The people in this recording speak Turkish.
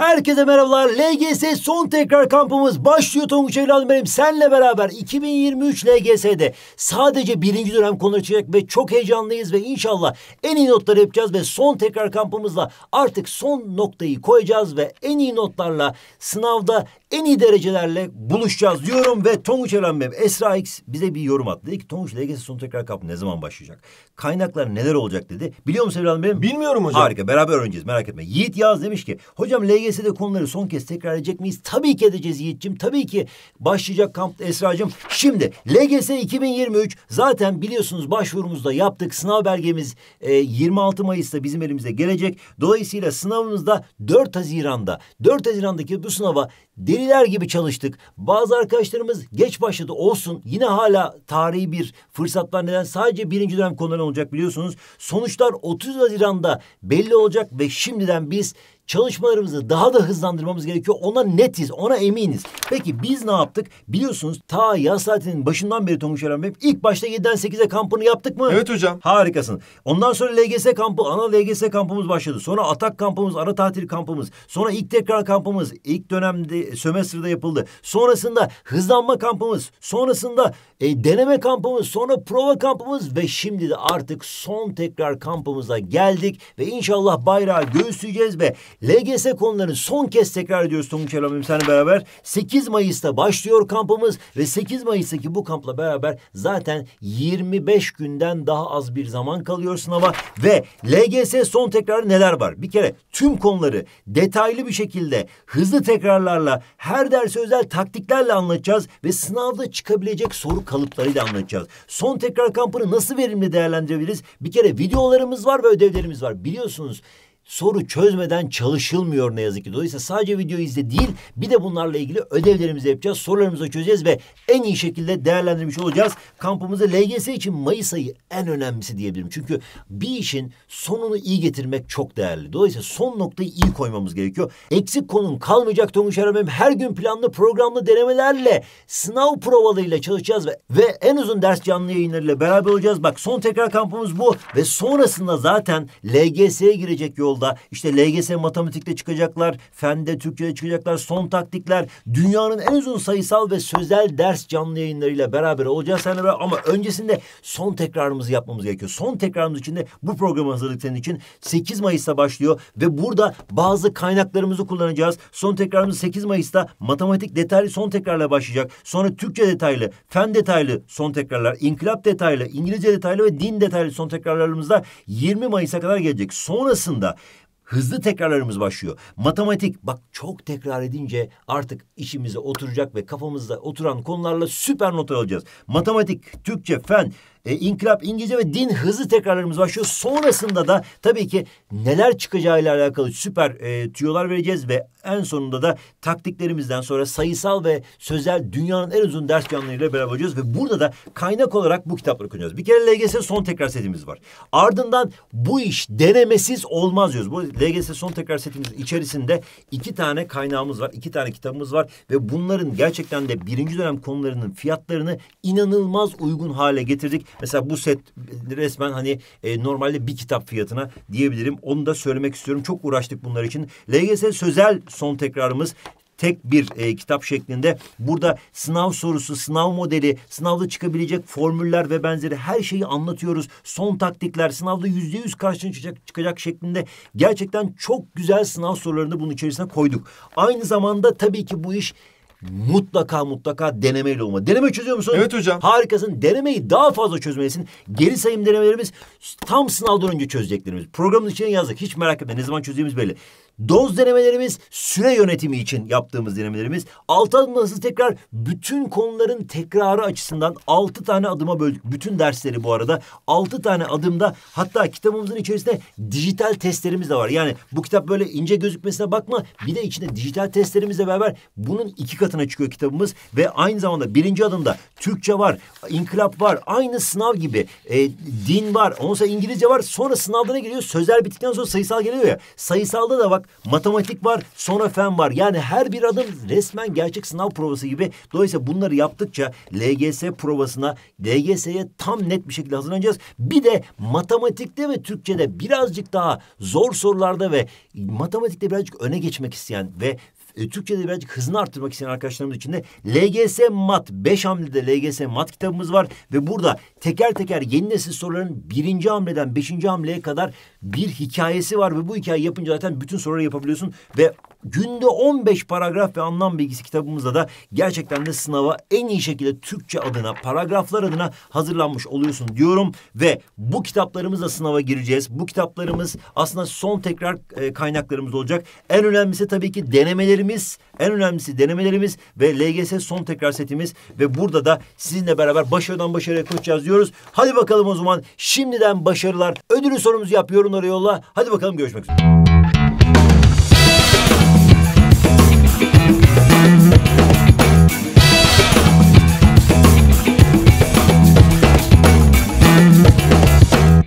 Herkese merhabalar. LGS son tekrar kampımız başlıyor Tonguç evladım benim. Senle beraber 2023 LGS'de sadece birinci dönem konuşacak ve çok heyecanlıyız ve inşallah en iyi notları yapacağız ve son tekrar kampımızla artık son noktayı koyacağız ve en iyi notlarla sınavda en iyi derecelerle buluşacağız diyorum ve Tonguç evladım benim. Esra X bize bir yorum attı. Dedi ki Tonguç LGS son tekrar kampı ne zaman başlayacak? Kaynaklar neler olacak dedi. Biliyor musun evladım benim? Bilmiyorum hocam. Harika beraber öğreneceğiz merak etme. Yiğit Yaz demiş ki hocam LGS'de konuları son kez tekrar edecek miyiz? Tabii ki edeceğiz Yiğit'ciğim. Tabii ki başlayacak kamp Esra'cığım. Şimdi LGS 2023 zaten biliyorsunuz başvurumuzda yaptık. Sınav belgemiz e, 26 Mayıs'ta bizim elimize gelecek. Dolayısıyla sınavımızda 4 Haziran'da 4 Haziran'daki bu sınava deliler gibi çalıştık. Bazı arkadaşlarımız geç başladı olsun. Yine hala tarihi bir fırsat var. Neden? Sadece birinci dönem konuları olacak biliyorsunuz. Sonuçlar 30 Haziran'da belli olacak ve şimdiden biz çalışmalarımızı daha da hızlandırmamız gerekiyor. Ona netiz, ona eminiz. Peki biz ne yaptık? Biliyorsunuz ta yaz tatilinin başından beri Tonguç Eren Bey ilk başta 7'den 8'e kampını yaptık mı? Evet hocam. Harikasın. Ondan sonra LGS kampı, ana LGS kampımız başladı. Sonra atak kampımız, ara tatil kampımız. Sonra ilk tekrar kampımız ilk dönemde sömestrde yapıldı. Sonrasında hızlanma kampımız. Sonrasında e, deneme kampımız. Sonra prova kampımız ve şimdi de artık son tekrar kampımıza geldik ve inşallah bayrağı göğüsleyeceğiz ve LGS konularını son kez tekrar ediyoruz Tonguç Erhamim seninle beraber. 8 Mayıs'ta başlıyor kampımız ve 8 Mayıs'taki bu kampla beraber zaten 25 günden daha az bir zaman kalıyor sınava ve LGS son tekrarı neler var? Bir kere tüm konuları detaylı bir şekilde hızlı tekrarlarla her derse özel taktiklerle anlatacağız ve sınavda çıkabilecek soru kalıplarıyla anlatacağız. Son tekrar kampını nasıl verimli değerlendirebiliriz? Bir kere videolarımız var ve ödevlerimiz var. Biliyorsunuz soru çözmeden çalışılmıyor ne yazık ki. Dolayısıyla sadece videoyu izle değil bir de bunlarla ilgili ödevlerimizi yapacağız. Sorularımızı çözeceğiz ve en iyi şekilde değerlendirmiş olacağız. Kampımızı LGS için Mayıs ayı en önemlisi diyebilirim. Çünkü bir işin sonunu iyi getirmek çok değerli. Dolayısıyla son noktayı iyi koymamız gerekiyor. Eksik konun kalmayacak Tonguç Aramem. Her gün planlı programlı denemelerle sınav provalarıyla çalışacağız ve, ve en uzun ders canlı yayınlarıyla beraber olacağız. Bak son tekrar kampımız bu ve sonrasında zaten LGS'ye girecek yolda yolda. İşte LGS matematikte çıkacaklar, fende, Türkçe'de çıkacaklar, son taktikler, dünyanın en uzun sayısal ve sözel ders canlı yayınlarıyla beraber olacağız seninle beraber. Ama öncesinde son tekrarımızı yapmamız gerekiyor. Son tekrarımız için de bu program hazırlık senin için 8 Mayıs'ta başlıyor ve burada bazı kaynaklarımızı kullanacağız. Son tekrarımız 8 Mayıs'ta matematik detaylı son tekrarla başlayacak. Sonra Türkçe detaylı, fen detaylı son tekrarlar, inkılap detaylı, İngilizce detaylı ve din detaylı son tekrarlarımızda 20 Mayıs'a kadar gelecek. Sonrasında hızlı tekrarlarımız başlıyor. Matematik bak çok tekrar edince artık işimize oturacak ve kafamızda oturan konularla süper not alacağız. Matematik, Türkçe, fen, e, inkılap, İngilizce ve din hızlı tekrarlarımız başlıyor. Sonrasında da tabii ki neler çıkacağıyla alakalı süper e, tüyolar vereceğiz ve en sonunda da taktiklerimizden sonra sayısal ve sözel dünyanın en uzun ders planlarıyla beraber olacağız ve burada da kaynak olarak bu kitapları kullanacağız. Bir kere LGS son tekrar setimiz var. Ardından bu iş denemesiz olmaz diyoruz. Bu LGS son tekrar setimiz içerisinde iki tane kaynağımız var, iki tane kitabımız var ve bunların gerçekten de birinci dönem konularının fiyatlarını inanılmaz uygun hale getirdik. Mesela bu set resmen hani e, normalde bir kitap fiyatına diyebilirim. Onu da söylemek istiyorum. Çok uğraştık bunlar için. LGS sözel son tekrarımız tek bir e, kitap şeklinde. Burada sınav sorusu, sınav modeli, sınavda çıkabilecek formüller ve benzeri her şeyi anlatıyoruz. Son taktikler, sınavda yüzde yüz karşına çıkacak, çıkacak şeklinde gerçekten çok güzel sınav sorularını bunun içerisine koyduk. Aynı zamanda tabii ki bu iş mutlaka mutlaka denemeyle olmalı. Deneme çözüyor musun? Evet hocam. Harikasın. Denemeyi daha fazla çözmelisin. Geri sayım denemelerimiz tam sınavdan önce çözeceklerimiz. Programın içine yazdık. Hiç merak etme. Ne zaman çözeceğimiz belli. Doz denemelerimiz süre yönetimi için yaptığımız denemelerimiz. Altı adımda hızlı tekrar bütün konuların tekrarı açısından altı tane adıma böldük. Bütün dersleri bu arada altı tane adımda hatta kitabımızın içerisinde dijital testlerimiz de var. Yani bu kitap böyle ince gözükmesine bakma. Bir de içinde dijital testlerimizle beraber bunun iki katına çıkıyor kitabımız. Ve aynı zamanda birinci adımda Türkçe var, inkılap var. Aynı sınav gibi e, din var. Ondan sonra İngilizce var. Sonra sınavda ne geliyor? Sözler bittikten sonra sayısal geliyor ya. Sayısalda da bak matematik var, sonra fen var. Yani her bir adım resmen gerçek sınav provası gibi. Dolayısıyla bunları yaptıkça LGS provasına, LGS'ye tam net bir şekilde hazırlanacağız. Bir de matematikte ve Türkçe'de birazcık daha zor sorularda ve matematikte birazcık öne geçmek isteyen ve e, Türkçe'de birazcık hızını arttırmak isteyen arkadaşlarımız için de LGS Mat 5 hamlede LGS Mat kitabımız var. Ve burada teker teker yeni nesil soruların birinci hamleden beşinci hamleye kadar bir hikayesi var. Ve bu hikaye yapınca zaten bütün soruları yapabiliyorsun. Ve günde 15 paragraf ve anlam bilgisi kitabımızda da gerçekten de sınava en iyi şekilde Türkçe adına, paragraflar adına hazırlanmış oluyorsun diyorum ve bu kitaplarımızla sınava gireceğiz. Bu kitaplarımız aslında son tekrar e, kaynaklarımız olacak. En önemlisi tabii ki denemelerimiz, en önemlisi denemelerimiz ve LGS son tekrar setimiz ve burada da sizinle beraber başarıdan başarıya koşacağız diyoruz. Hadi bakalım o zaman şimdiden başarılar. Ödülü sorumuzu yap yorumlara yolla. Hadi bakalım görüşmek üzere.